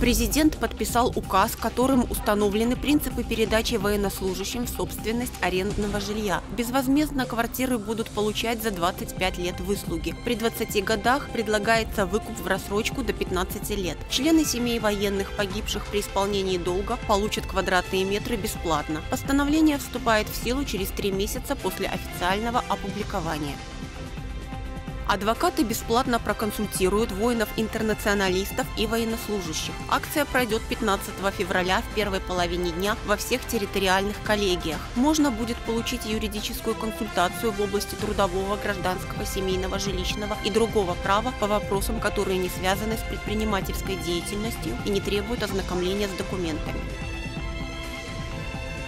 Президент подписал указ, которым установлены принципы передачи военнослужащим в собственность арендного жилья. Безвозмездно квартиры будут получать за 25 лет выслуги. При 20 годах предлагается выкуп в рассрочку до 15 лет. Члены семей военных, погибших при исполнении долга, получат квадратные метры бесплатно. Постановление вступает в силу через три месяца после официального опубликования. Адвокаты бесплатно проконсультируют воинов-интернационалистов и военнослужащих. Акция пройдет 15 февраля в первой половине дня во всех территориальных коллегиях. Можно будет получить юридическую консультацию в области трудового, гражданского, семейного, жилищного и другого права по вопросам, которые не связаны с предпринимательской деятельностью и не требуют ознакомления с документами.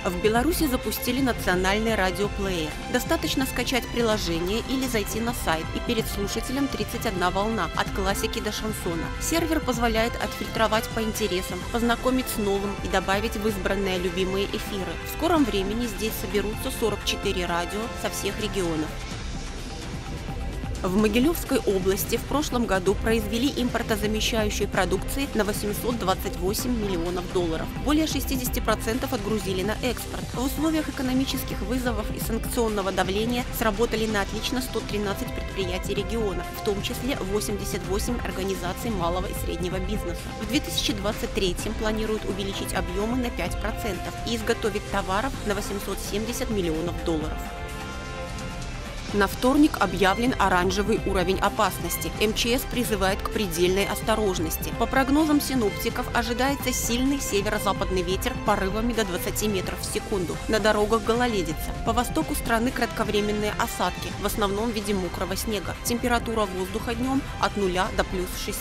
В Беларуси запустили национальный радиоплеер. Достаточно скачать приложение или зайти на сайт, и перед слушателем 31 волна от классики до шансона. Сервер позволяет отфильтровать по интересам, познакомить с новым и добавить в избранные любимые эфиры. В скором времени здесь соберутся 44 радио со всех регионов. В Могилевской области в прошлом году произвели импортозамещающей продукции на 828 миллионов долларов. Более 60% отгрузили на экспорт. В условиях экономических вызовов и санкционного давления сработали на отлично 113 предприятий региона, в том числе 88 организаций малого и среднего бизнеса. В 2023 планируют увеличить объемы на 5% и изготовить товаров на 870 миллионов долларов. На вторник объявлен оранжевый уровень опасности. МЧС призывает к предельной осторожности. По прогнозам синоптиков ожидается сильный северо-западный ветер порывами до 20 метров в секунду. На дорогах гололедица. По востоку страны кратковременные осадки, в основном в виде мокрого снега. Температура воздуха днем от 0 до плюс 6.